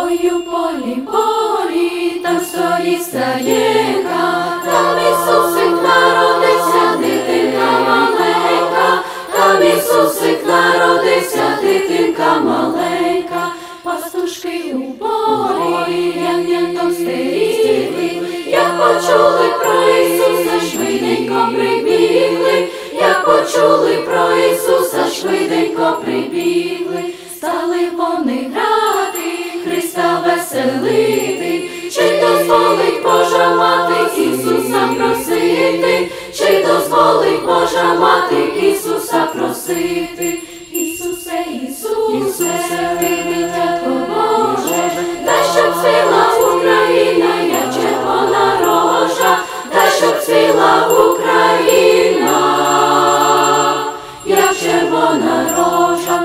Ой, у полі, полі, там стоїть стаєнка, там Ісусик народився, дитинка маленька, там Ісусик народився, дитинка маленька, пастушки у полі, як нятом стеріли, як почули про Ісуса, швиденько прибігли, як почули про Ісуса, швиденько прибігли, Веселити, чи дозволить Божа мати Ісуса просити, чи дозволить Божа мати Ісуса просити, Ісусе, Ісусе, ти дитятко Боже, дай щоб ціла Україна, як червона рожа, дай щоб ціла Україна, як червона рожа.